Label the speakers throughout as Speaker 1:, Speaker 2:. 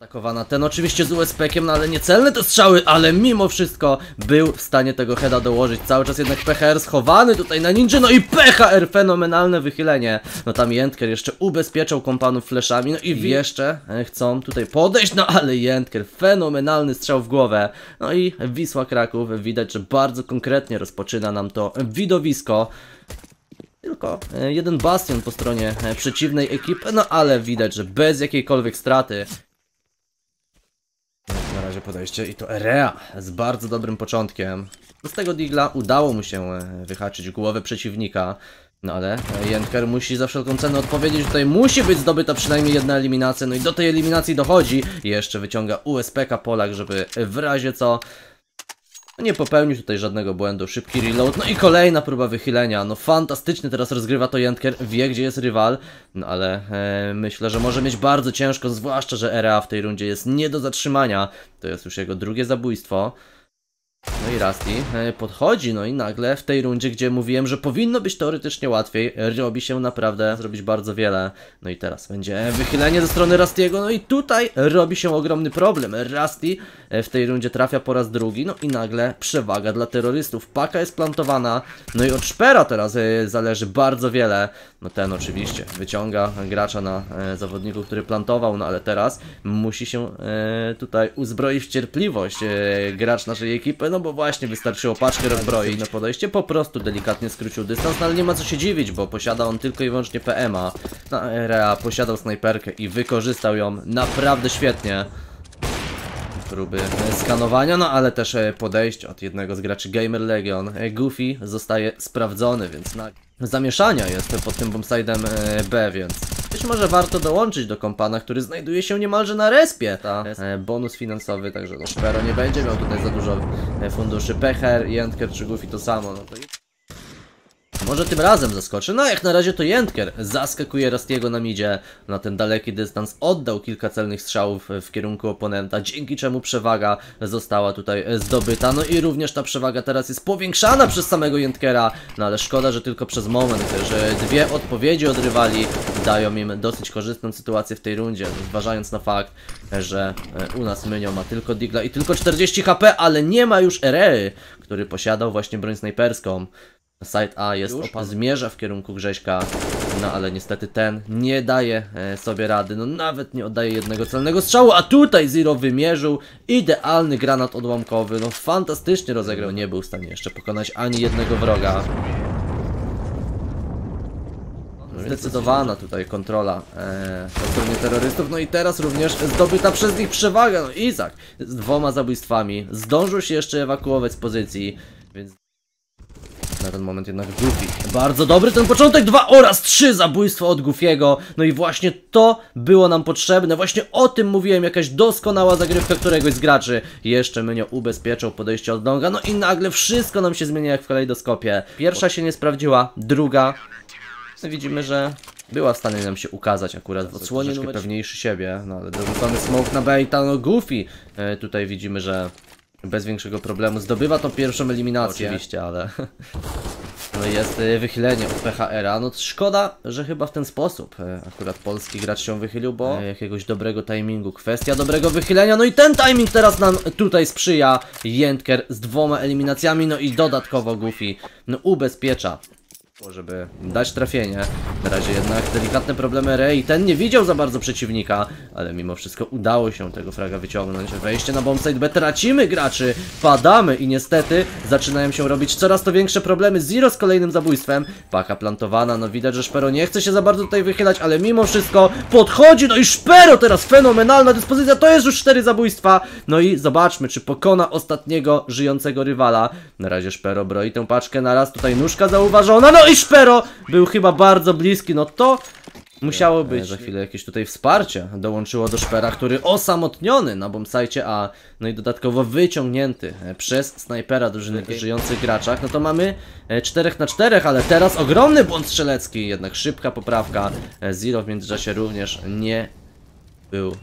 Speaker 1: Atakowana ten oczywiście z USP-kiem, no ale niecelne te strzały, ale mimo wszystko był w stanie tego heada dołożyć. Cały czas jednak PHR schowany tutaj na ninja, no i PHR fenomenalne wychylenie. No tam Jentker jeszcze ubezpieczał kompanów fleszami, no i jeszcze e, chcą tutaj podejść, no ale Jentker fenomenalny strzał w głowę. No i Wisła Kraków widać, że bardzo konkretnie rozpoczyna nam to widowisko. Tylko e, jeden bastion po stronie e, przeciwnej ekipy, no ale widać, że bez jakiejkolwiek straty razie podejście i to Erea z bardzo dobrym początkiem. Z tego digla udało mu się e, wyhaczyć głowę przeciwnika. No ale e, Jentker musi za wszelką cenę odpowiedzieć, tutaj musi być zdobyta przynajmniej jedna eliminacja, no i do tej eliminacji dochodzi. Jeszcze wyciąga USPK Polak, żeby w razie co no nie popełnił tutaj żadnego błędu, szybki reload, no i kolejna próba wychylenia, no fantastycznie teraz rozgrywa to Jentker, wie gdzie jest rywal, no ale e, myślę, że może mieć bardzo ciężko, zwłaszcza, że RA w tej rundzie jest nie do zatrzymania, to jest już jego drugie zabójstwo. No i Rusty e, podchodzi, no i nagle w tej rundzie, gdzie mówiłem, że powinno być teoretycznie łatwiej, robi się naprawdę zrobić bardzo wiele. No i teraz będzie wychylenie ze strony Rustiego, no i tutaj robi się ogromny problem. Rusty e, w tej rundzie trafia po raz drugi, no i nagle przewaga dla terrorystów. Paka jest plantowana, no i od Szpera teraz e, zależy bardzo wiele. No ten oczywiście wyciąga gracza na zawodniku, który plantował, no ale teraz musi się tutaj uzbroić w cierpliwość gracz naszej ekipy, no bo właśnie wystarczyło paczkę rozbroi na podejście, po prostu delikatnie skrócił dystans, no ale nie ma co się dziwić, bo posiada on tylko i wyłącznie PMA. No, Rea posiadał snajperkę i wykorzystał ją naprawdę świetnie. Próby skanowania, no ale też e, podejście od jednego z graczy Gamer Legion. E, Goofy zostaje sprawdzony, więc na... zamieszania jest pod tym bombsidem e, B, więc być może warto dołączyć do kompana, który znajduje się niemalże na respie. Ta e, bonus finansowy, także no, Szpero nie będzie miał tutaj za dużo e, funduszy. Pecher, Jentker czy Goofy to samo, no to... Może tym razem zaskoczy. No jak na razie to Jentker zaskakuje Rastiego na midzie. Na ten daleki dystans oddał kilka celnych strzałów w kierunku oponenta, dzięki czemu przewaga została tutaj zdobyta. No i również ta przewaga teraz jest powiększana przez samego Jentkera. No ale szkoda, że tylko przez moment, że dwie odpowiedzi od rywali dają im dosyć korzystną sytuację w tej rundzie. Zważając na fakt, że u nas Mynio ma tylko Digla i tylko 40 HP, ale nie ma już Erei, który posiadał właśnie broń snajperską. Side A jest opa zmierza w kierunku Grześka, no ale niestety ten nie daje e, sobie rady, no nawet nie oddaje jednego celnego strzału, a tutaj Zero wymierzył. Idealny granat odłamkowy, no fantastycznie rozegrał, nie był w stanie jeszcze pokonać ani jednego wroga. Zdecydowana tutaj kontrola e, po stronie terrorystów, no i teraz również zdobyta przez nich przewaga, no Izak z dwoma zabójstwami. Zdążył się jeszcze ewakuować z pozycji, więc na ten moment jednak Goofy. Bardzo dobry ten początek, dwa oraz trzy zabójstwa od Goofiego. No i właśnie to było nam potrzebne. Właśnie o tym mówiłem, jakaś doskonała zagrywka któregoś z graczy. Jeszcze Mynio ubezpieczał podejście od Donga, no i nagle wszystko nam się zmienia jak w kalejdoskopie. Pierwsza się nie sprawdziła, druga. No widzimy, że była w stanie nam się ukazać akurat w odsłonie numer... pewniejszy siebie, no ale dorzucony smoke na baita, no Goofy. E, tutaj widzimy, że bez większego problemu zdobywa tą pierwszą eliminację. Oczywiście, ale no jest y, wychylenie od PHR-a. No szkoda, że chyba w ten sposób y, akurat polski gracz się wychylił, bo y, jakiegoś dobrego timingu. Kwestia dobrego wychylenia. No i ten timing teraz nam tutaj sprzyja. Jentker z dwoma eliminacjami, no i dodatkowo Goofy no ubezpiecza żeby dać trafienie. Na razie jednak delikatne problemy Rey. Ten nie widział za bardzo przeciwnika, ale mimo wszystko udało się tego fraga wyciągnąć. Wejście na bombsite B. Tracimy graczy, padamy i niestety zaczynają się robić coraz to większe problemy. Zero z kolejnym zabójstwem. Paka plantowana, no widać, że Szpero nie chce się za bardzo tutaj wychylać, ale mimo wszystko podchodzi. No i Szpero teraz fenomenalna dyspozycja. To jest już cztery zabójstwa. No i zobaczmy, czy pokona ostatniego żyjącego rywala. Na razie Szpero broi tę paczkę na raz. Tutaj nóżka zauważona. No i Szpero był chyba bardzo bliski, no to musiało być. Za chwilę jakieś tutaj wsparcie dołączyło do Szpera, który osamotniony na bombsite A, no i dodatkowo wyciągnięty e, przez snajpera drużyny okay. żyjących graczach, no to mamy 4 e, na 4, ale teraz ogromny błąd strzelecki, jednak szybka poprawka. E, Zero w międzyczasie również nie był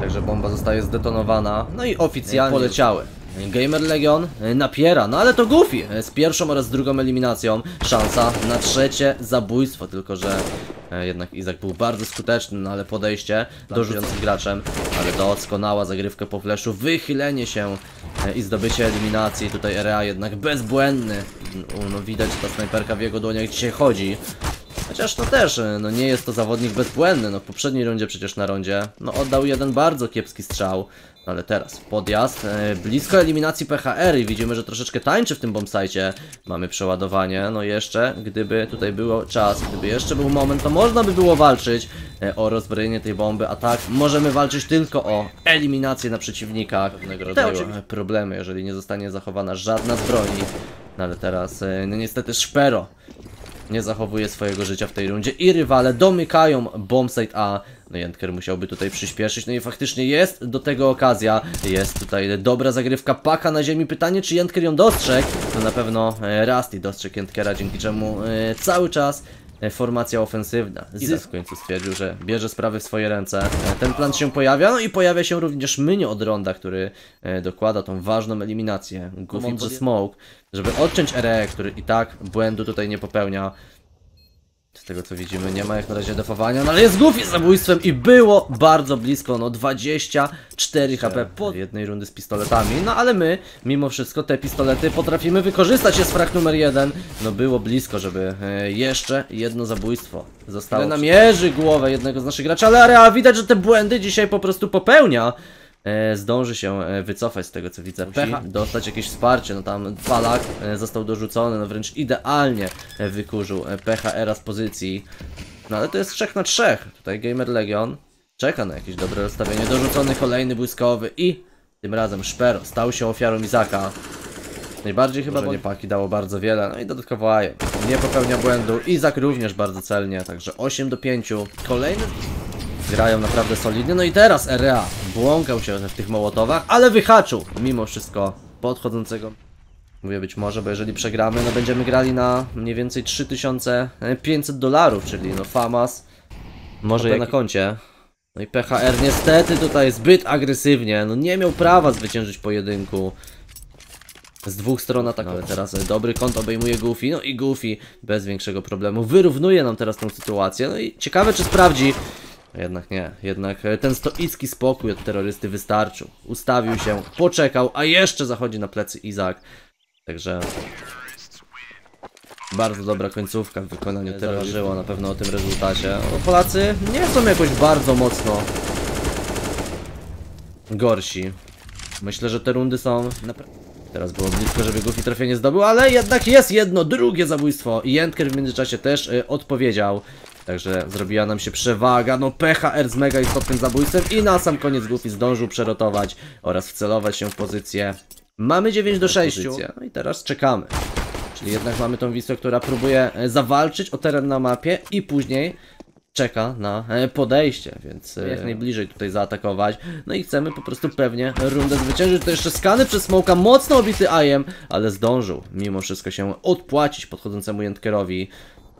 Speaker 1: Także bomba zostaje zdetonowana, no i oficjalnie poleciały. Gamer Legion e, napiera, no ale to Goofy e, z pierwszą oraz drugą eliminacją. Szansa na trzecie zabójstwo, tylko że E, Jednak Izak był bardzo skuteczny, no ale podejście dorzucającym graczem, ale doskonała zagrywka po fleszu, wychylenie się i zdobycie eliminacji. Tutaj RA jednak bezbłędny. No, widać, ta snajperka w jego dłoniach dzisiaj chodzi. Chociaż to też, e, no nie jest to zawodnik bezbłędny, no w poprzedniej rundzie przecież na rondzie, no oddał jeden bardzo kiepski strzał, no ale teraz podjazd, e, blisko eliminacji PHR i widzimy, że troszeczkę tańczy w tym bombsite, mamy przeładowanie, no jeszcze, gdyby tutaj było czas, gdyby jeszcze był moment, to można by było walczyć e, o rozbrojenie tej bomby, a tak możemy walczyć tylko o eliminację na przeciwnika, pewnego rodzaju problemy, jeżeli nie zostanie zachowana żadna z broni, no ale teraz, e, no niestety Szpero nie zachowuje swojego życia w tej rundzie i rywale domykają bombsite A. No Jentker musiałby tutaj przyspieszyć, no i faktycznie jest do tego okazja. Jest tutaj dobra zagrywka, paka na ziemi. Pytanie, czy Jentker ją dostrzegł? No na pewno e, Rusty dostrzegł Jentkera, dzięki czemu e, cały czas formacja ofensywna. Zysk w końcu stwierdził, że bierze sprawy w swoje ręce. E, Ten plan się pojawia, no i pojawia się również Mynio od Ronda, który e, dokłada tą ważną eliminację. Goofy przez Smoke, żeby odciąć RE, który i tak błędu tutaj nie popełnia. Z tego co widzimy, nie ma jak na razie defowania, no ale jest Goofy z zabójstwem i było bardzo blisko, no 24 HP po jednej rundy z pistoletami, no ale my, mimo wszystko, te pistolety potrafimy wykorzystać, jest frak numer jeden, no było blisko, żeby e, jeszcze jedno zabójstwo zostało. Ale namierzy głowę jednego z naszych graczy, ale Area widać, że te błędy dzisiaj po prostu popełnia. E, zdąży się e, wycofać z tego co widzę. Pecha. Dostać jakieś wsparcie, no tam Palak e, został dorzucony, no wręcz idealnie wykurzył Era z pozycji. No ale to jest 3 na 3. Tutaj Gamer Legion czeka na jakieś dobre rozstawienie. Dorzucony kolejny błyskowy i tym razem Szpero stał się ofiarą Izaka. Najbardziej chyba nie paki dało bardzo wiele, no i dodatkowo Aje nie popełnia błędu. Izak również bardzo celnie, także 8 do 5. Kolejny Grają naprawdę solidnie. No i teraz RA błąkał się w tych mołotowach, ale wyhaczył mimo wszystko podchodzącego. Mówię być może, bo jeżeli przegramy, no będziemy grali na mniej więcej 3500 dolarów, czyli no FAMAS może jak na koncie. No i PHR niestety tutaj zbyt agresywnie, no nie miał prawa zwyciężyć pojedynku. Z dwóch stron ataku, ale teraz e, dobry kąt obejmuje Goofy, no i Goofy bez większego problemu wyrównuje nam teraz tą sytuację, no i ciekawe czy sprawdzi, jednak nie, jednak e, ten stoicki spokój od terrorysty wystarczył. Ustawił się, poczekał, a jeszcze zachodzi na plecy Izak. Także bardzo dobra końcówka w wykonaniu terrorzyło na pewno o tym rezultacie. No, Polacy nie są jakoś bardzo mocno gorsi. Myślę, że te rundy są naprawdę... Teraz było blisko, żeby Goofy trafienie zdobył, ale jednak jest jedno, drugie zabójstwo. I Jentker w międzyczasie też y, odpowiedział. Także zrobiła nam się przewaga. No PHR z mega istotnym zabójstwem i na sam koniec Goofy zdążył przerotować oraz wcelować się w pozycję. Mamy 9 do 6. No i teraz czekamy. Czyli jednak mamy tą Wisłę, która próbuje e, zawalczyć o teren na mapie i później czeka na e, podejście, więc e, jak najbliżej tutaj zaatakować. No i chcemy po prostu pewnie rundę zwyciężyć. To jeszcze skany przez Smoka, mocno obity ajem, ale zdążył mimo wszystko się odpłacić podchodzącemu Jentkerowi.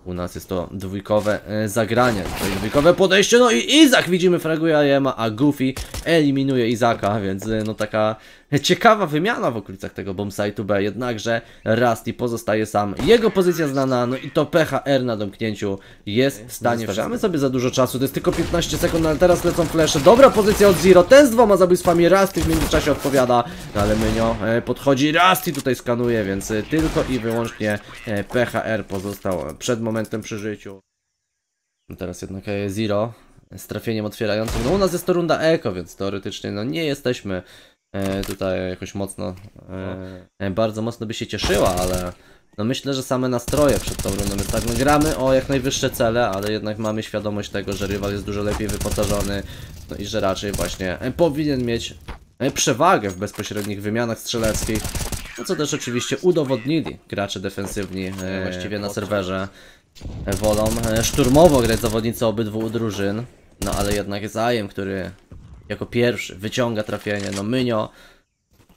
Speaker 1: U nas jest to dwójkowe e, zagranie, tutaj dwójkowe podejście, no i Izak widzimy fraguje Ajema, a Goofy eliminuje Izaka, więc e, no taka ciekawa wymiana w okolicach tego bombsite'u B, jednakże Rusty pozostaje sam, jego pozycja znana, no i to PHR na domknięciu jest w stanie, Zostawiamy sobie za dużo czasu, to jest tylko 15 sekund, no ale teraz lecą flesze, dobra pozycja od Zero, ten z dwoma zabójstwami, Rusty w międzyczasie odpowiada, no ale Mynio e, podchodzi, Rusty tutaj skanuje, więc e, tylko i wyłącznie e, PHR pozostał przed momentem przy życiu. No Teraz jednak Zero z trafieniem otwierającym. No u nas jest to runda eko, więc teoretycznie no nie jesteśmy tutaj jakoś mocno, e, e, bardzo mocno by się cieszyła, ale no myślę, że same nastroje przed tą rundą jest tak, no gramy o jak najwyższe cele, ale jednak mamy świadomość tego, że rywal jest dużo lepiej wyposażony, no i że raczej właśnie e, powinien mieć e, przewagę w bezpośrednich wymianach strzeleckich, no co też oczywiście udowodnili gracze defensywni e, właściwie na serwerze. E, wolą e, szturmowo grać zawodnicy obydwu drużyn. No ale jednak Zajem, który jako pierwszy wyciąga trafienie, no Mynio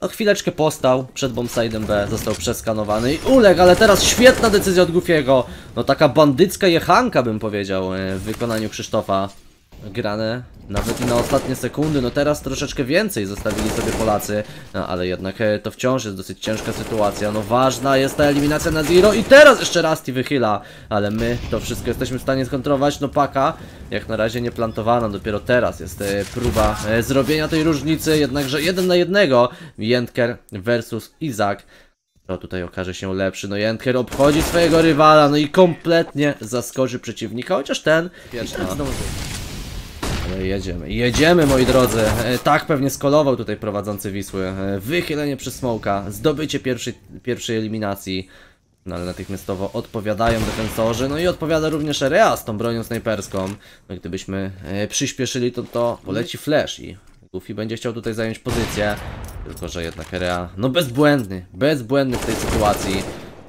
Speaker 1: no chwileczkę postał przed bombside'em B, został przeskanowany i uległ, ale teraz świetna decyzja od Goofiego. No taka bandycka jechanka bym powiedział e, w wykonaniu Krzysztofa. Grane nawet i na ostatnie sekundy, no teraz troszeczkę więcej zostawili sobie Polacy, no ale jednak e, to wciąż jest dosyć ciężka sytuacja, no ważna jest ta eliminacja na Zero i teraz jeszcze Rusty wychyla, ale my to wszystko jesteśmy w stanie skontrolować, no paka jak na razie nie plantowana, dopiero teraz jest e, próba e, zrobienia tej różnicy, jednakże jeden na jednego, Jentker versus Izak, to tutaj okaże się lepszy. No Jentker obchodzi swojego rywala, no i kompletnie zaskoczy przeciwnika, chociaż ten pierwszy no. Ale jedziemy, jedziemy moi drodzy. E, tak pewnie skolował tutaj prowadzący Wisły. E, wychylenie przez smoka, zdobycie pierwszej, pierwszej eliminacji. No ale natychmiastowo odpowiadają defensorzy, no i odpowiada również Rea z tą bronią snajperską. No gdybyśmy e, przyspieszyli to to poleci flash i Goofy będzie chciał tutaj zająć pozycję. Tylko, że jednak Rea, no bezbłędny, bezbłędny w tej sytuacji.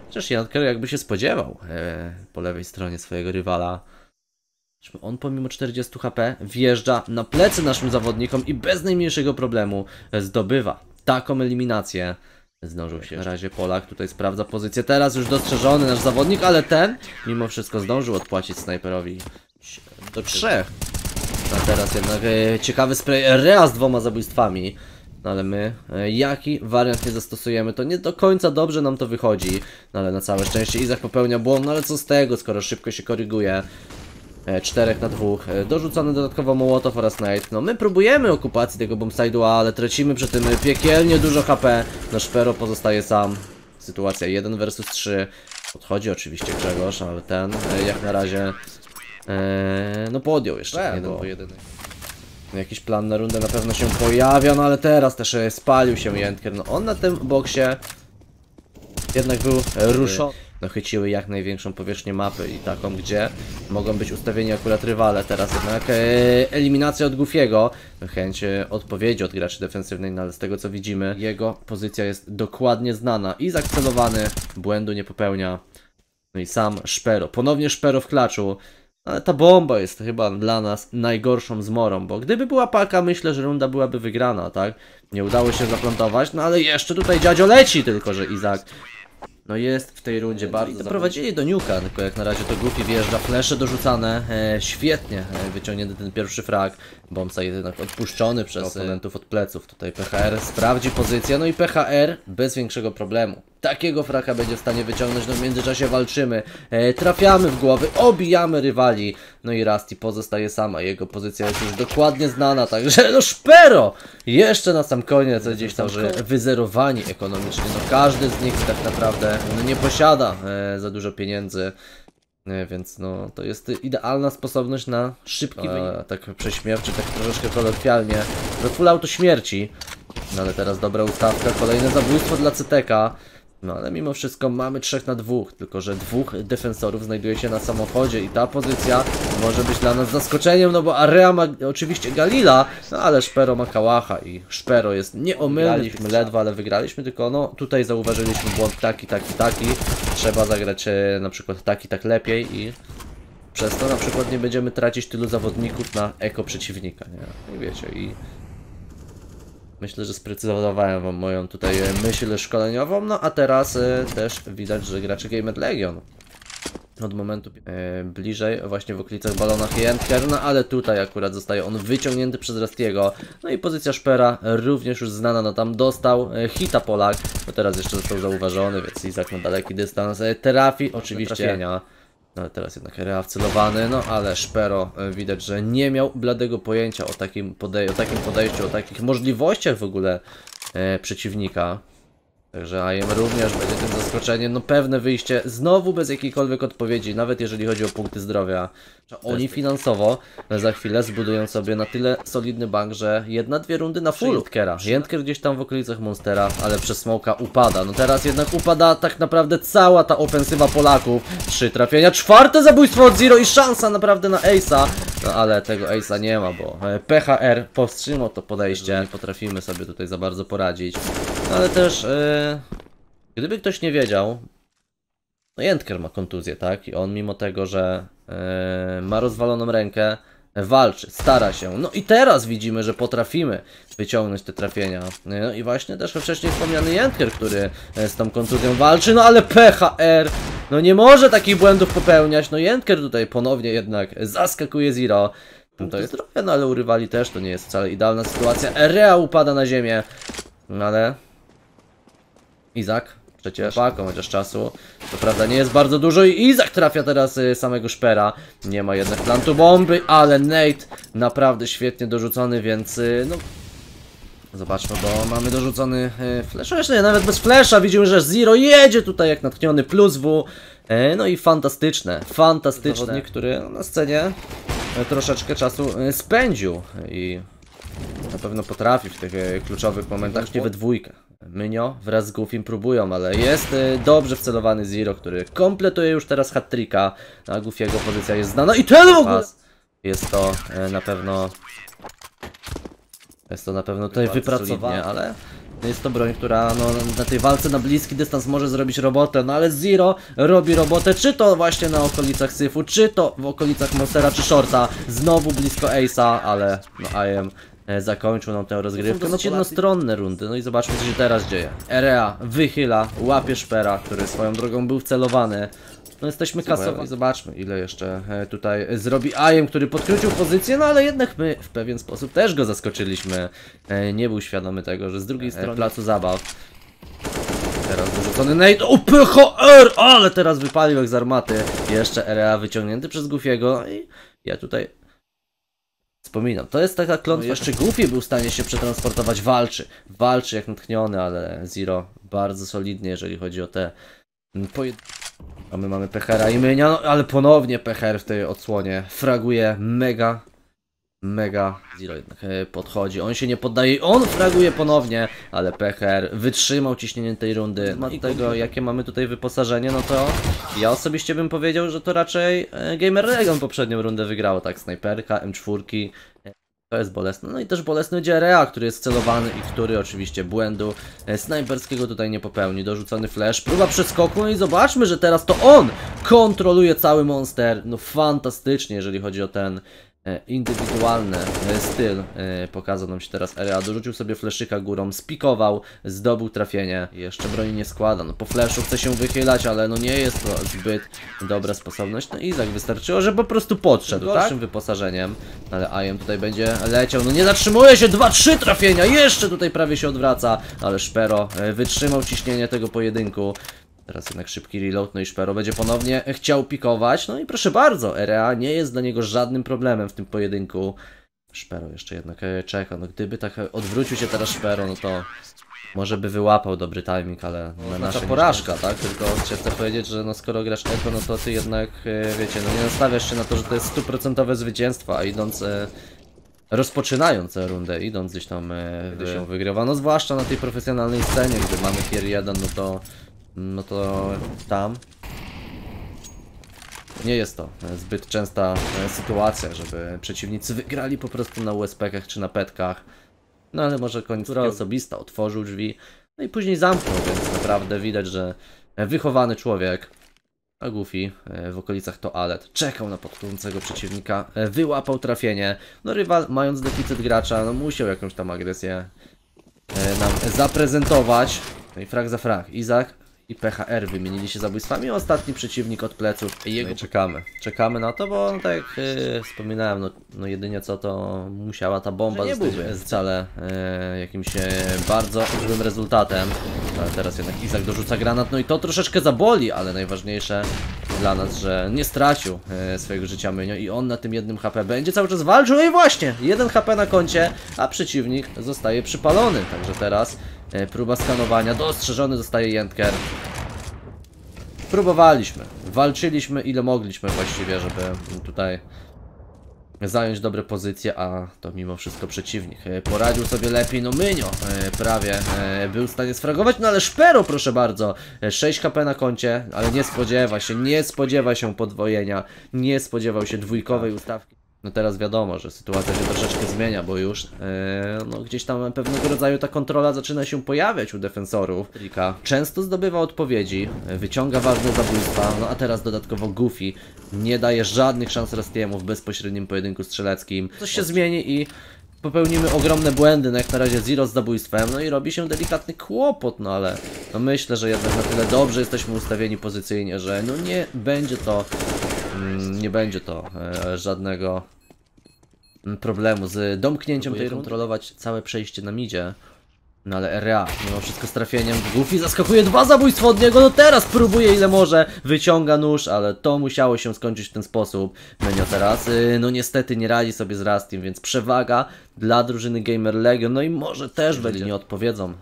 Speaker 1: Chociaż Janker jakby się spodziewał e, po lewej stronie swojego rywala. On pomimo 40 HP wjeżdża na plecy naszym zawodnikom i bez najmniejszego problemu zdobywa taką eliminację. Zdążył się na razie Polak, tutaj sprawdza pozycję. Teraz już dostrzeżony nasz zawodnik, ale ten mimo wszystko zdążył odpłacić snajperowi do trzech. A teraz jednak e, ciekawy spray Rea z dwoma zabójstwami. No ale my, e, jaki wariant nie zastosujemy, to nie do końca dobrze nam to wychodzi. No ale na całe szczęście Izak popełnia błąd, no ale co z tego, skoro szybko się koryguje. 4 na 2. E, dorzucony dodatkowo Mołotow oraz Knight. No my próbujemy okupacji tego bombside'u, ale tracimy przy tym piekielnie dużo HP. No Szpero pozostaje sam. Sytuacja 1 versus 3. Podchodzi oczywiście Grzegorz, ale ten e, jak na razie e, no podjął jeszcze ten jeden pojedynek. Jakiś plan na rundę na pewno się pojawia, no ale teraz też spalił się Jentker. No on na tym boksie jednak był ruszony no, chyciły jak największą powierzchnię mapy i taką, gdzie mogą być ustawieni akurat rywale. Teraz jednak e, eliminacja od Goofiego, chęć e, odpowiedzi od graczy defensywnej, no ale z tego co widzimy, jego pozycja jest dokładnie znana i zakcelowany, błędu nie popełnia. No i sam Szpero, ponownie Szpero w klaczu. Ale ta bomba jest chyba dla nas najgorszą zmorą, bo gdyby była paka, myślę, że runda byłaby wygrana, tak? Nie udało się zaplantować, no ale jeszcze tutaj dziadzio leci, tylko że Izak no jest w tej rundzie bardzo. I doprowadzili do Nuka, tylko jak na razie to głupi wjeżdża, flesze dorzucane, e, świetnie e, wyciągnięty ten pierwszy frag. Bombsa jednak odpuszczony przez oponentów od pleców. Tutaj PHR sprawdzi pozycję, no i PHR bez większego problemu. Takiego fraka będzie w stanie wyciągnąć, no w międzyczasie walczymy, e, trafiamy w głowy, obijamy rywali, no i Rusty pozostaje sama, jego pozycja jest już dokładnie znana, także no szpero! Jeszcze na sam koniec gdzieś tam, że wyzerowani ekonomicznie, no każdy z nich tak naprawdę no, nie posiada e, za dużo pieniędzy, e, więc no to jest idealna sposobność na szybki wynik, tak prześmiewczy, tak troszeczkę kolokwialnie, full auto śmierci, no ale teraz dobra ustawka, kolejne zabójstwo dla CTK, no ale mimo wszystko mamy 3 na 2, tylko że dwóch defensorów znajduje się na samochodzie i ta pozycja może być dla nas zaskoczeniem, no bo Area ma oczywiście Galila, no ale Szpero ma Kałacha i Szpero jest nieomylny, ledwo, ale wygraliśmy, tylko no tutaj zauważyliśmy błąd taki, taki, taki, trzeba zagrać e, na przykład taki, tak lepiej i przez to na przykład nie będziemy tracić tylu zawodników na eko przeciwnika, nie? I wiecie, i Myślę, że sprecyzowałem wam moją tutaj e, myśl szkoleniową, no a teraz e, też widać, że gracze Gamed Legion od momentu e, bliżej, właśnie w okolicach balonach Jentker, no ale tutaj akurat zostaje on wyciągnięty przez Rastiego, no i pozycja Szpera również już znana, no tam dostał e, hita Polak, bo teraz jeszcze został zauważony, więc Izak na daleki dystans e, trafi, oczywiście trafienia. No ale teraz jednak Rea wcelowany, no ale Szpero e, widać, że nie miał bladego pojęcia o takim, podej o takim podejściu, o takich możliwościach w ogóle e, przeciwnika. Także AM również będzie tym zaskoczeniem. No pewne wyjście, znowu bez jakiejkolwiek odpowiedzi, nawet jeżeli chodzi o punkty zdrowia. Oni finansowo za chwilę zbudują sobie na tyle solidny bank, że jedna, dwie rundy na full Jentkera. Jentker gdzieś tam w okolicach Monstera, ale przez Smoka upada. No teraz jednak upada tak naprawdę cała ta ofensywa Polaków. Trzy trafienia, czwarte zabójstwo od Zero i szansa naprawdę na Ace'a. No ale tego Ace'a nie ma, bo e, PHR powstrzymał to podejście. Nie potrafimy sobie tutaj za bardzo poradzić. No ale też, yy, gdyby ktoś nie wiedział, no Jentker ma kontuzję, tak? I on mimo tego, że yy, ma rozwaloną rękę, walczy, stara się. No i teraz widzimy, że potrafimy wyciągnąć te trafienia. No i właśnie też wcześniej wspomniany Jentker, który e, z tą kontuzją walczy, no ale PHR, no nie może takich błędów popełniać. No Jentker tutaj ponownie jednak zaskakuje Zero. No to jest trochę, no ale u rywali też to nie jest wcale idealna sytuacja. Erea upada na ziemię, no ale... Izak przecież paką chociaż czasu. To prawda nie jest bardzo dużo i Izak trafia teraz y, samego Szpera. Nie ma jednak plantu bomby, ale Nate naprawdę świetnie dorzucony, więc y, no... Zobaczmy, bo mamy dorzucony y, flash. Jeszcze nie, nawet bez flasha widzimy, że Zero jedzie tutaj jak natchniony plus W. E, No i fantastyczne, fantastyczne. Zawodnik, który na scenie e, troszeczkę czasu e, spędził i na pewno potrafi w tych e, kluczowych momentach, nie we dwójkę. Mynio wraz z Goofim próbują, ale jest e, dobrze wcelowany Zero, który kompletuje już teraz hat-tricka, a Goofiego pozycja jest znana i ten w ogóle! Jest to e, na pewno jest to na pewno tutaj wypracowane, ale jest to broń, która no, na tej walce na bliski dystans może zrobić robotę, no ale Zero robi robotę, czy to właśnie na okolicach Syfu, czy to w okolicach Monstera, czy Shorta, znowu blisko Ace'a, ale no IM e, zakończył nam tę rozgrywkę. No jednostronne rundy, no i zobaczmy co się teraz dzieje. Erea wychyla, łapie Szpera, który swoją drogą był wcelowany. No jesteśmy kasowi, zobaczmy ile jeszcze e, tutaj zrobi Ajem, który podkrócił pozycję, no ale jednak my w pewien sposób też go zaskoczyliśmy. E, Nie był świadomy tego, że z drugiej strony placu zabaw Teraz wyrzucony Nate, o PHR, ale teraz wypalił jak z armaty. Jeszcze RA wyciągnięty przez Goofiego no i ja tutaj Wspominam, to jest taka klątwa, jeszcze Goofy był w stanie się przetransportować, walczy, walczy jak natchniony, ale Zero bardzo solidnie, jeżeli chodzi o te mm, pojed... A my mamy Pechera i Mynia, no, ale ponownie Pecher w tej odsłonie fraguje mega, mega. Zero jednak e, podchodzi, on się nie poddaje, on fraguje ponownie, ale Pecher wytrzymał ciśnienie tej rundy. No i tego, jakie mamy tutaj wyposażenie, no to ja osobiście bym powiedział, że to raczej e, Gamer Legion poprzednią rundę wygrało, tak, snajperka, M4, to jest bolesne. No i też bolesny będzie Rea, który jest celowany i który oczywiście błędu e, snajperskiego tutaj nie popełni. Dorzucony flash, próba przeskoku, no i zobaczmy, że teraz to on kontroluje cały monster. No fantastycznie, jeżeli chodzi o ten e, indywidualny e, styl. E, Pokazał nam się teraz Rea, dorzucił sobie fleszyka górą, spikował, zdobył trafienie. Jeszcze broni nie składa, no po flashu chce się wychylać, ale no nie jest to zbyt dobra sposobność. No i Izak wystarczyło, że po prostu podszedł, tak? Gorszym wyposażeniem, ale Iam tutaj będzie leciał, no nie zatrzymuje się, 2-3 trafienia, jeszcze tutaj prawie się odwraca, ale Szpero e, wytrzymał ciśnienie tego pojedynku. Teraz jednak szybki reload, no i Szpero będzie ponownie chciał pikować. No i proszę bardzo, Erea nie jest dla niego żadnym problemem w tym pojedynku. Szpero jeszcze jednak e, czeka, no gdyby tak odwrócił się teraz Szpero, no to może by wyłapał dobry timing, ale na nasza porażka, tak? Tylko chcę powiedzieć, że no skoro grasz Echo, no to ty jednak, e, wiecie, no nie nastawiasz się na to, że to jest stuprocentowe zwycięstwo, a idąc... e, Rozpoczynając rundę, idąc gdzieś tam, się wygrywa, no zwłaszcza na tej profesjonalnej scenie, gdy mamy tier 1, no to, no to tam nie jest to zbyt częsta e, sytuacja, żeby przeciwnicy wygrali po prostu na USP-kach czy na petkach. No ale może koniec osobista, otworzył drzwi, no i później zamknął, więc naprawdę widać, że wychowany człowiek, a Goofy e, w okolicach toalet czekał na podchodzącego przeciwnika, e, wyłapał trafienie. No rywal, mając deficyt gracza, no musiał jakąś tam agresję nam zaprezentować. No i frag za frag. Izak i PHR wymienili się zabójstwami. Ostatni przeciwnik od pleców. Jego no i czekamy. Czekamy na to, bo tak jak e, wspominałem, no, no jedynie co to musiała ta bomba byłby wcale e, jakimś e, bardzo złym rezultatem. Ale teraz jednak Izak dorzuca granat, no i to troszeczkę zaboli, ale najważniejsze dla nas, że nie stracił swojego życia Mynio i on na tym jednym HP będzie cały czas walczył. No i właśnie, jeden HP na koncie, a przeciwnik zostaje przypalony. Także teraz próba skanowania, dostrzeżony zostaje Jentker. Próbowaliśmy, walczyliśmy ile mogliśmy właściwie, żeby tutaj zająć dobre pozycje, a to mimo wszystko przeciwnik. E, poradził sobie lepiej, no Mynio e, prawie e, był w stanie sfragować, no ale Szpero proszę bardzo, e, 6 HP na koncie, ale nie spodziewa się, nie spodziewa się podwojenia, nie spodziewał się dwójkowej ustawki. No teraz wiadomo, że sytuacja się troszeczkę zmienia, bo już e, no, gdzieś tam pewnego rodzaju ta kontrola zaczyna się pojawiać u defensorów. Trika często zdobywa odpowiedzi, wyciąga ważne zabójstwa, no a teraz dodatkowo Goofy nie daje żadnych szans Rastiemu w bezpośrednim pojedynku strzeleckim. Coś się zmieni i popełnimy ogromne błędy, no jak na razie Zero z zabójstwem, no i robi się delikatny kłopot, no ale no myślę, że jednak na tyle dobrze jesteśmy ustawieni pozycyjnie, że no nie będzie to, mm, nie będzie to e, żadnego problemu z domknięciem tej kontrolować całe przejście na midzie. No ale RA, mimo wszystko z trafieniem, Goofy zaskakuje dwa zabójstwa od niego, no teraz próbuje ile może, wyciąga nóż, ale to musiało się skończyć w ten sposób. Menio teraz, yy, no niestety nie radzi sobie z Rastim, więc przewaga dla drużyny Gamer Legion, no i może też będzie nie odpowiedzą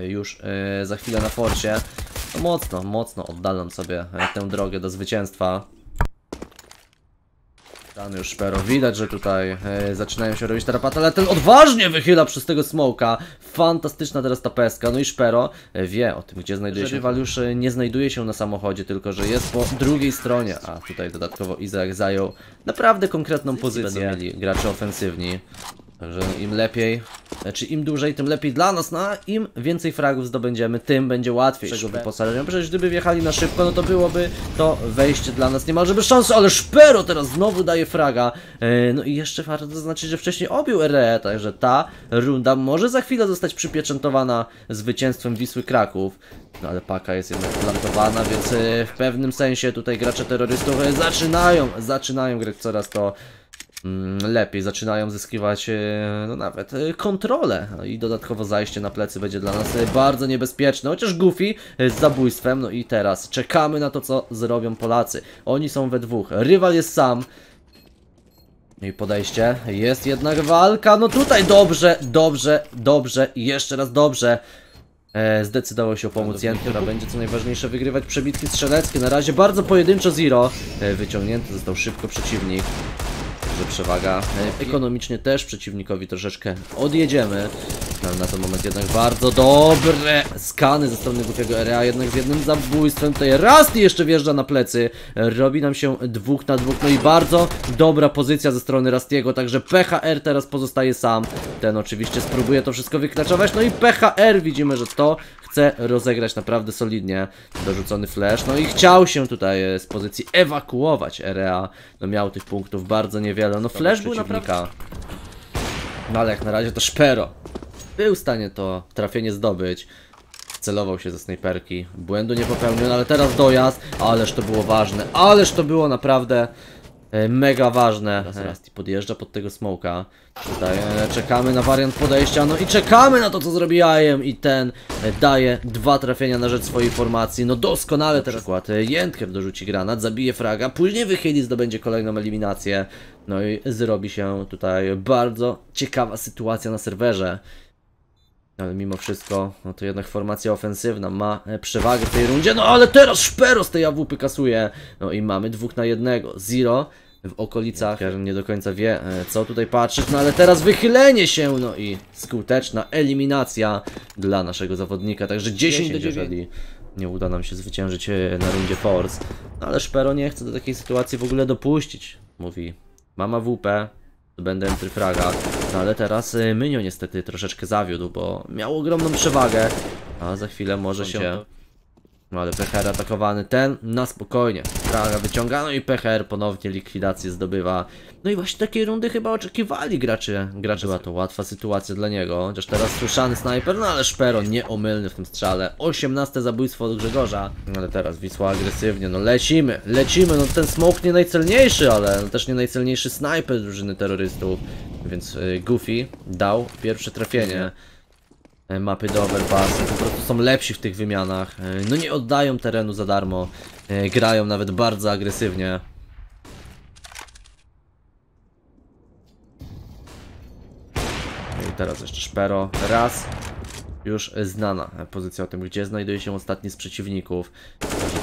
Speaker 1: yy, już yy, za chwilę na forcie. No mocno, mocno oddalą sobie tę drogę do zwycięstwa. Dany już Szpero, widać, że tutaj e, zaczynają się robić tarapaty, ale ten odważnie wychyla przez tego smoka. Fantastyczna teraz ta peska, no i Szpero e, wie o tym, gdzie znajduje się. Rywal już e, nie znajduje się na samochodzie, tylko że jest po drugiej stronie, a tutaj dodatkowo Izak zajął naprawdę konkretną pozycję. Będą mieli gracze ofensywni. Także im lepiej, znaczy im dłużej, tym lepiej dla nas, no a im więcej fragów zdobędziemy, tym będzie łatwiej. Czego wyposażenia, przecież gdyby wjechali na szybko, no to byłoby to wejście dla nas niemalże bez szansy, ale Szpero teraz znowu daje fraga. E, no i jeszcze warto zaznaczyć, że wcześniej obił RE, także ta runda może za chwilę zostać przypieczętowana zwycięstwem Wisły Kraków. No ale paka jest jednak plantowana, więc e, w pewnym sensie tutaj gracze terrorystów e, zaczynają, zaczynają grać coraz to lepiej, zaczynają zyskiwać e, no nawet e, kontrolę no i dodatkowo zajście na plecy będzie dla nas e, bardzo niebezpieczne, chociaż Goofy z zabójstwem, no i teraz czekamy na to co zrobią Polacy, oni są we dwóch, rywal jest sam, no i podejście, jest jednak walka, no tutaj dobrze, dobrze, dobrze i jeszcze raz dobrze zdecydował się pomóc Jan, która będzie co najważniejsze wygrywać przebitki strzeleckie. Na razie bardzo pojedynczo Zero. Wyciągnięty został szybko przeciwnik. Że przewaga. E, ekonomicznie też przeciwnikowi troszeczkę odjedziemy. Ale na ten moment jednak bardzo dobre skany ze strony głupiego RA, jednak z jednym zabójstwem. Tutaj Rusty jeszcze wjeżdża na plecy. Robi nam się dwóch na dwóch. No i bardzo dobra pozycja ze strony Rustiego, także PHR teraz pozostaje sam. Ten oczywiście spróbuje to wszystko wyklaczować. No i PHR widzimy, że to chce rozegrać naprawdę solidnie. Dorzucony flash, no i chciał się tutaj e, z pozycji ewakuować RA. No miał tych punktów bardzo niewiele. No flash był naprawdę... No ale jak na razie to Szpero. Był w stanie to trafienie zdobyć. Celował się ze snajperki. Błędu nie popełnił, no ale teraz dojazd. Ależ to było ważne. Ależ to było naprawdę mega ważne. Teraz Rusty podjeżdża pod tego smoka. Tutaj e, czekamy na wariant podejścia. No i czekamy na to, co zrobi Ajem. I ten e, daje dwa trafienia na rzecz swojej formacji. No doskonale teraz. Przykład e, Jędker dorzuci granat, zabije fraga. Później wychyli, zdobędzie kolejną eliminację. No i zrobi się tutaj bardzo ciekawa sytuacja na serwerze. Ale mimo wszystko, no to jednak formacja ofensywna ma e, przewagę w tej rundzie. No ale teraz Szpero z tej AWP kasuje. No i mamy dwóch na jednego. Zero w okolicach. Ja nie do końca wie, e, co tutaj patrzeć. No ale teraz wychylenie się. No i skuteczna eliminacja dla naszego zawodnika. Także 10 do 9. Jeżeli nie uda nam się zwyciężyć e, na rundzie Force. No ale Szpero nie chce do takiej sytuacji w ogóle dopuścić. Mówi, mama WP, będę entry fraga. No ale teraz y, Mynio niestety troszeczkę zawiódł, bo miał ogromną przewagę. A za chwilę może się... No ale PHR atakowany, ten na spokojnie. Fraga wyciąga, no i PHR ponownie likwidację zdobywa. No i właśnie takiej rundy chyba oczekiwali gracze. Gracze była to łatwa sytuacja dla niego. Chociaż teraz słyszany snajper, no ale Szpero nieomylny w tym strzale. 18 zabójstwo od Grzegorza. No ale teraz Wisła agresywnie, no lecimy, lecimy. No ten smoke nie najcelniejszy, ale no też nie najcelniejszy snajper drużyny terrorystów. Więc y, Goofy dał pierwsze trafienie. E, mapy do overpassu, po prostu są lepsi w tych wymianach. E, No nie oddają terenu za darmo, e, grają nawet bardzo agresywnie. No I teraz jeszcze Szpero. Raz. Już znana pozycja o tym, gdzie znajduje się ostatni z przeciwników.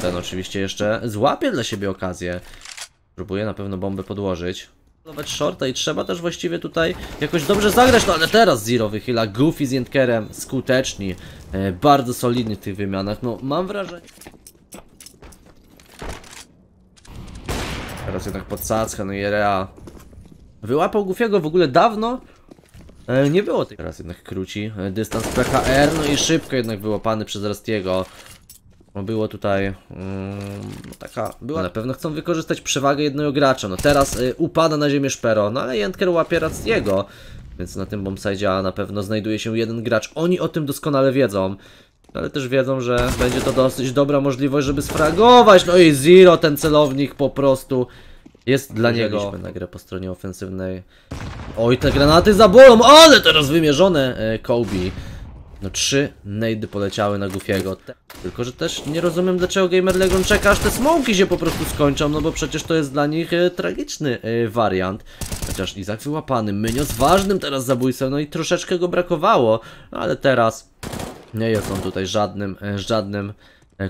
Speaker 1: Ten oczywiście jeszcze złapie dla siebie okazję. Próbuje na pewno bombę podłożyć. Zobacz shorta i trzeba też właściwie tutaj jakoś dobrze zagrać, no ale teraz Zero wychyla Goofy z Jentkerem, skuteczni, e, bardzo solidni w tych wymianach, no mam wrażenie... Teraz jednak podsadzka, no i Rea wyłapał Goofiego w ogóle dawno, e, nie było tych. Teraz jednak króci e, dystans PHR, no i szybko jednak wyłapany przez Rastiego. No było tutaj mm, taka, była na pewno chcą wykorzystać przewagę jednego gracza. No teraz y, upada na ziemię Szpero, no ale Jentker łapie jego, więc na tym bombsite na pewno znajduje się jeden gracz. Oni o tym doskonale wiedzą. Ale też wiedzą, że będzie to dosyć dobra możliwość, żeby sfragować. No i Zero, ten celownik po prostu Jest dla niego na grę po stronie ofensywnej. Oj, te granaty zabolą, ale teraz wymierzone e, Kobe. No trzy nady poleciały na Goofiego. Tylko, że też nie rozumiem dlaczego Gamer Legion czeka aż te smoki się po prostu skończą, no bo przecież to jest dla nich e, tragiczny e, wariant. Chociaż Izak wyłapany, Mynio z ważnym teraz zabójcą, no i troszeczkę go brakowało, ale teraz nie jest on tutaj żadnym, e, żadnym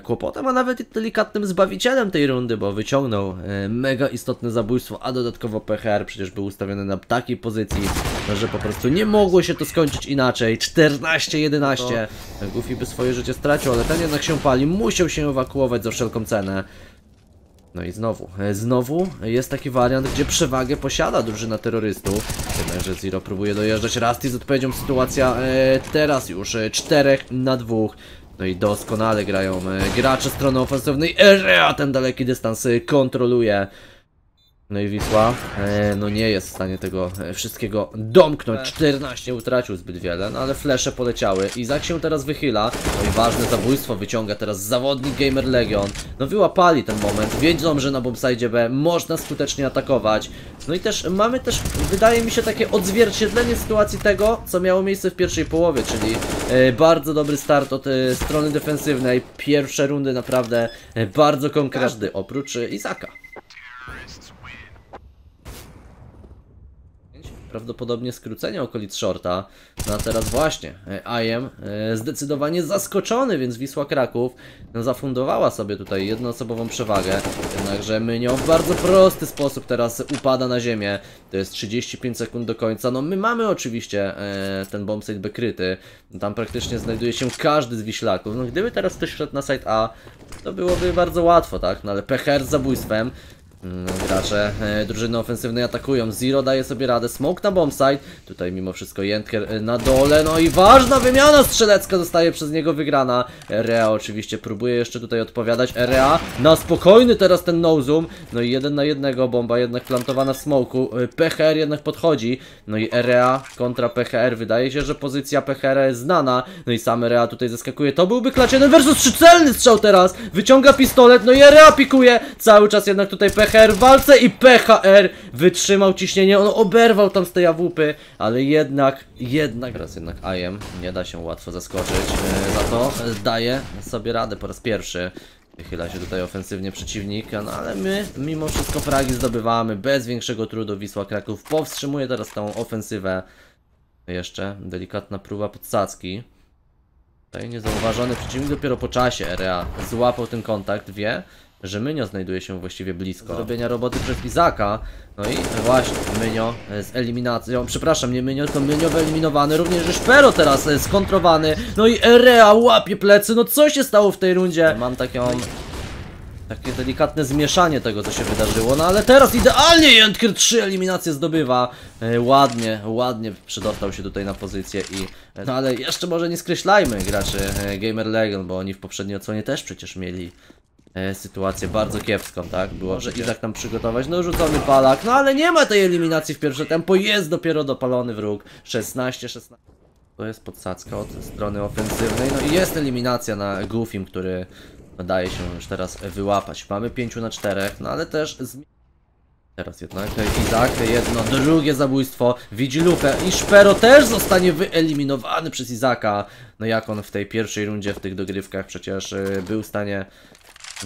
Speaker 1: kłopotem, a nawet delikatnym zbawicielem tej rundy, bo wyciągnął e, mega istotne zabójstwo, a dodatkowo PHR przecież był ustawiony na takiej pozycji, no, że po prostu nie mogło się to skończyć inaczej. 14-11. Goofy by swoje życie stracił, ale ten jednak się pali, musiał się ewakuować za wszelką cenę. No i znowu, e, znowu jest taki wariant, gdzie przewagę posiada drużyna terrorystów. Jednakże Zero próbuje dojeżdżać. Rusty z odpowiedzią sytuacja e, teraz już e, 4 na 2. No i doskonale grają e, gracze strony ofensywnej. Erea ten daleki dystans e, kontroluje. No i Wisła, e, no nie jest w stanie tego e, wszystkiego domknąć. 14 utracił zbyt wiele, no ale flesze poleciały. Izak się teraz wychyla. No i ważne zabójstwo wyciąga teraz zawodnik Gamer Legion. No wyłapali ten moment, wiedzą, że na bombside B można skutecznie atakować. No i też mamy też, wydaje mi się, takie odzwierciedlenie sytuacji tego, co miało miejsce w pierwszej połowie, czyli e, bardzo dobry start od e, strony defensywnej. Pierwsze rundy naprawdę e, bardzo konkretne, Każdy oprócz e, Izaka. Prawdopodobnie skrócenia okolic shorta. No a teraz właśnie e, IM e, zdecydowanie zaskoczony, więc Wisła Kraków no, zafundowała sobie tutaj jednoosobową przewagę. Jednakże Mynio w bardzo prosty sposób teraz upada na ziemię. To jest 35 sekund do końca. No my mamy oczywiście e, ten bombsite bekryty. Tam praktycznie znajduje się każdy z Wiślaków. No gdyby teraz ktoś wszedł na site A, to byłoby bardzo łatwo, tak? No ale PHR z zabójstwem. Mm, Gracze e, drużyny ofensywnej atakują. Zero daje sobie radę. Smoke na bombsite. Tutaj mimo wszystko Jentker e, na dole. No i ważna wymiana strzelecka zostaje przez niego wygrana. Rea oczywiście próbuje jeszcze tutaj odpowiadać. Rea na spokojny teraz ten no zoom. No i jeden na jednego bomba jednak plantowana w smoku. E, PHR jednak podchodzi. No i Rea kontra PHR. Wydaje się, że pozycja PHR jest znana. No i sam Rea tutaj zaskakuje. To byłby klacz 1 versus 3 celny strzał teraz. Wyciąga pistolet. No i Rea pikuje. Cały czas jednak tutaj PHR w walce i PHR wytrzymał ciśnienie. On oberwał tam z tej awupy, ale jednak, jednak, teraz jednak IM nie da się łatwo zaskoczyć. E, Za to e, daje sobie radę po raz pierwszy. Wychyla się tutaj ofensywnie przeciwnika, no ale my mimo wszystko fragi zdobywamy bez większego trudu. Wisła Kraków powstrzymuje teraz tą ofensywę. Jeszcze delikatna próba podsadzki. Tutaj niezauważony przeciwnik dopiero po czasie Rea złapał ten kontakt, wie, że Mynio znajduje się właściwie blisko. Zrobienia roboty przez Izaka. No i właśnie, Mynio e, z eliminacją, przepraszam, nie Mynio, tylko Mynio wyeliminowany, również Szpero teraz e, skontrowany. No i Rea łapie plecy, no co się stało w tej rundzie? Mam taką... Takie delikatne zmieszanie tego, co się wydarzyło, no ale teraz idealnie Jędker 3 eliminacje zdobywa. E, ładnie, ładnie przedostał się tutaj na pozycję i... No ale jeszcze może nie skreślajmy graczy e, Gamer Legion, bo oni w poprzedniej odsłonie też przecież mieli e, sytuację bardzo kiepską, tak? Było, że Izak tam przygotować, no rzucony palak, no ale nie ma tej eliminacji w pierwsze tempo, jest dopiero dopalony wróg. 16-16. To jest podsadzka od strony ofensywnej, no i jest eliminacja na Goofim, który daje się już teraz wyłapać. Mamy 5 na 4, no ale też. Teraz jednak Izak, jedno, drugie zabójstwo, widzi lupę i Szpero też zostanie wyeliminowany przez Izaka. No jak on w tej pierwszej rundzie w tych dogrywkach przecież y, był w stanie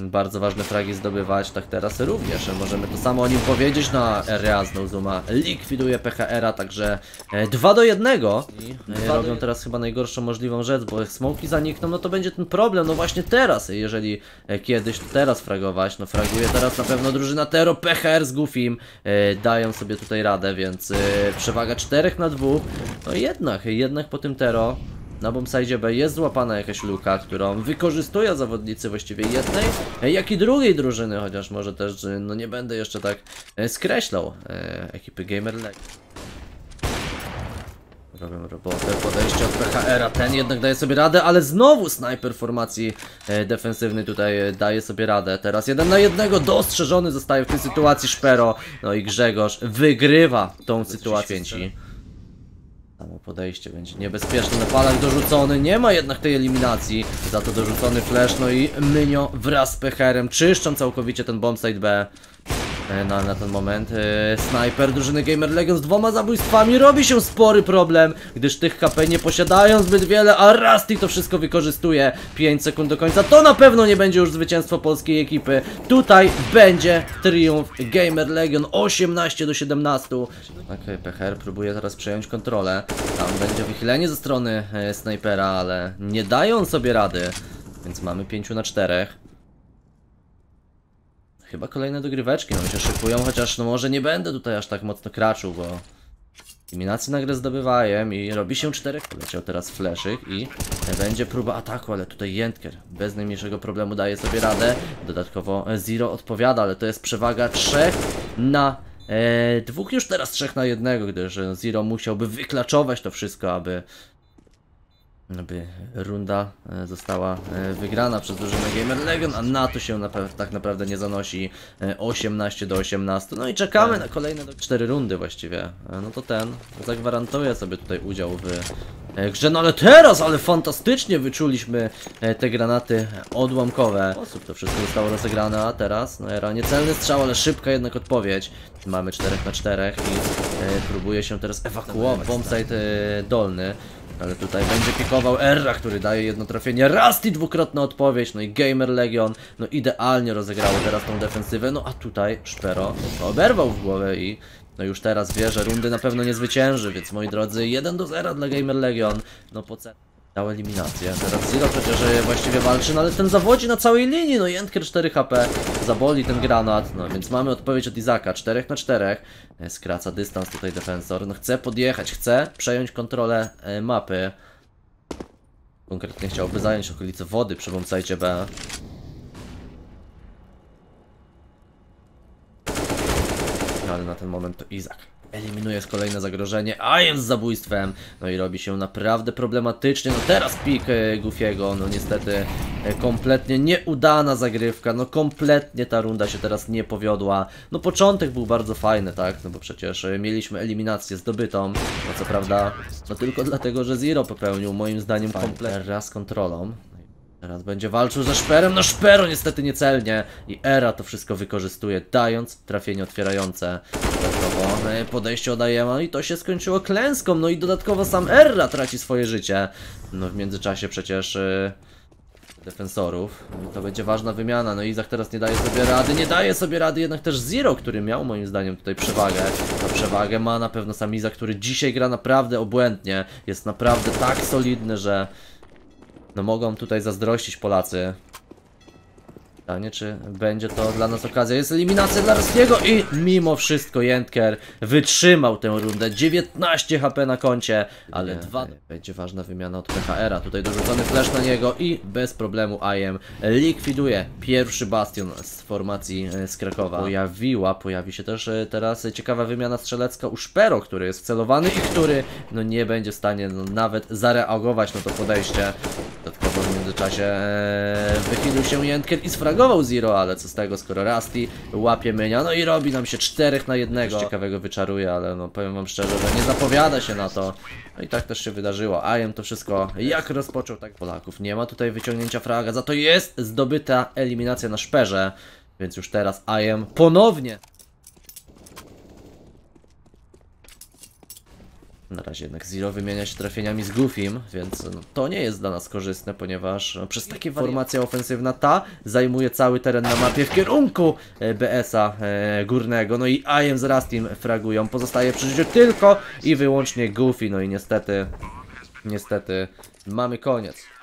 Speaker 1: bardzo ważne fragi zdobywać, tak teraz również. Możemy to samo o nim powiedzieć, no a Rea z Nozuma likwiduje PHR-a, także 2 do 1. I e, robią teraz chyba najgorszą możliwą rzecz, bo jak smoki zanikną, no to będzie ten problem, no właśnie teraz, jeżeli e, kiedyś, to teraz fragować, no fraguje teraz na pewno drużyna Tero, PHR z Goofim, e, dają sobie tutaj radę, więc e, przewaga 4 na 2, no jednak, jednak po tym Tero na bombsite B jest złapana jakaś luka, którą wykorzystują zawodnicy właściwie jednej, jak i drugiej drużyny, chociaż może też, no nie będę jeszcze tak e, skreślał e, ekipy Gamer League. Robią robotę, podejście od PHR-a, ten jednak daje sobie radę, ale znowu snajper formacji e, defensywnej tutaj e, daje sobie radę. Teraz jeden na jednego dostrzeżony zostaje w tej sytuacji Szpero, no i Grzegorz wygrywa tą sytuację. Święci. Samo podejście będzie niebezpieczne, napalak dorzucony, nie ma jednak tej eliminacji, za to dorzucony flash, no i Mynio wraz z PHR-em czyszczą całkowicie ten bombsite B. E, Na, na ten moment e, snajper drużyny Gamer Legion z dwoma zabójstwami robi się spory problem, gdyż tych KP nie posiadają zbyt wiele, a Rusty to wszystko wykorzystuje. 5 sekund do końca, to na pewno nie będzie już zwycięstwo polskiej ekipy. Tutaj będzie triumf Gamer Legion 18 do 17. Okej, PHR próbuje teraz przejąć kontrolę. Tam będzie wychylenie ze strony e, snajpera, ale nie dają sobie rady. Więc mamy 5 na 4. Chyba kolejne dogryweczki nam się szykują, chociaż no może nie będę tutaj aż tak mocno kraczył, bo eliminację nagle zdobywają i robi się czterech. Leciał teraz fleszyk i będzie próba ataku, ale tutaj Jentker bez najmniejszego problemu daje sobie radę. Dodatkowo Zero odpowiada, ale to jest przewaga trzech na e, dwóch, już teraz trzech na jednego, gdyż Zero musiałby wyklaczować to wszystko, aby aby runda e, została e, wygrana przez drużynę Gamer Legion, a na to się tak naprawdę nie zanosi e, 18 do 18. No i czekamy na kolejne do 4 rundy właściwie. E, No to ten zagwarantuje sobie tutaj udział w e, grze. No ale teraz, ale fantastycznie wyczuliśmy e, te granaty odłamkowe. W sposób to wszystko zostało rozegrane, a teraz, no era niecelny strzał, ale szybka jednak odpowiedź. Mamy 4 na 4 i e, próbuje się teraz ewakuować. Bombsite e, dolny. Ale tutaj będzie pikował Erra, który daje jedno trafienie, raz i dwukrotna odpowiedź, no i Gamer Legion, no idealnie rozegrało teraz tą defensywę, no a tutaj Szpero oberwał w głowę i no już teraz wie, że rundy na pewno nie zwycięży, więc moi drodzy, 1 do 0 dla Gamer Legion, no po. Dał eliminację, teraz Zero e, właściwie walczy, no ale ten zawodzi na całej linii, no Jentker 4 HP, zaboli ten granat, no więc mamy odpowiedź od Izaka, 4 na 4, e, skraca dystans tutaj defensor, no chce podjechać, chce przejąć kontrolę e, mapy, konkretnie chciałby zająć okolice wody przy bombsite B. No, ale na ten moment to Izak eliminuje kolejne zagrożenie, a jest z zabójstwem. No i robi się naprawdę problematycznie. No teraz pik e, Goofiego, no niestety e, kompletnie nieudana zagrywka, no kompletnie ta runda się teraz nie powiodła. No początek był bardzo fajny, tak, no bo przecież e, mieliśmy eliminację zdobytą, no co prawda, no tylko dlatego, że Zero popełnił moim zdaniem kompletnie raz z kontrolą. Teraz będzie walczył ze Szperem, no Szpero niestety niecelnie i Era to wszystko wykorzystuje, dając trafienie otwierające. Dodatkowo e, podejście od Ayema i to się skończyło klęską, no i dodatkowo sam Erra traci swoje życie. No w międzyczasie przecież... e, defensorów. To będzie ważna wymiana. No Izak teraz nie daje sobie rady, nie daje sobie rady jednak też Zero, który miał moim zdaniem tutaj przewagę. Ta przewagę ma na pewno sam Izak, który dzisiaj gra naprawdę obłędnie. Jest naprawdę tak solidny, że no mogą tutaj zazdrościć Polacy. Pytanie, czy będzie to dla nas okazja. Jest eliminacja dla Ruskiego i mimo wszystko Jentker wytrzymał tę rundę. 19 HP na koncie, ale dwa... Będzie ważna wymiana od PHR-a. Tutaj dorzucony flash na niego i bez problemu IM likwiduje pierwszy bastion z formacji e, z Krakowa. Pojawiła, pojawi się też e, teraz ciekawa wymiana strzelecka u Szpero, który jest wcelowany i który no nie będzie w stanie no, nawet zareagować na to podejście. Międzyczasie e, wychylił się Jentker i sfragował Zero, ale co z tego, skoro Rusty łapie mynia, no i robi nam się 4 na jednego. Coś ciekawego wyczaruje, ale no powiem wam szczerze, że nie zapowiada się na to. No i tak też się wydarzyło. Ajem to wszystko jak rozpoczął, tak Polaków. Nie ma tutaj wyciągnięcia fraga, za to jest zdobyta eliminacja na szperze. Więc już teraz Ajem ponownie Na razie jednak Zero wymienia się trafieniami z Goofim, więc no, to nie jest dla nas korzystne, ponieważ no, przez takie formacja ofensywna ta zajmuje cały teren na mapie w kierunku e, BS-a e, górnego. No i Ajem z Rastim fragują. Pozostaje przy życiu tylko i wyłącznie Goofy. No i niestety, niestety mamy koniec.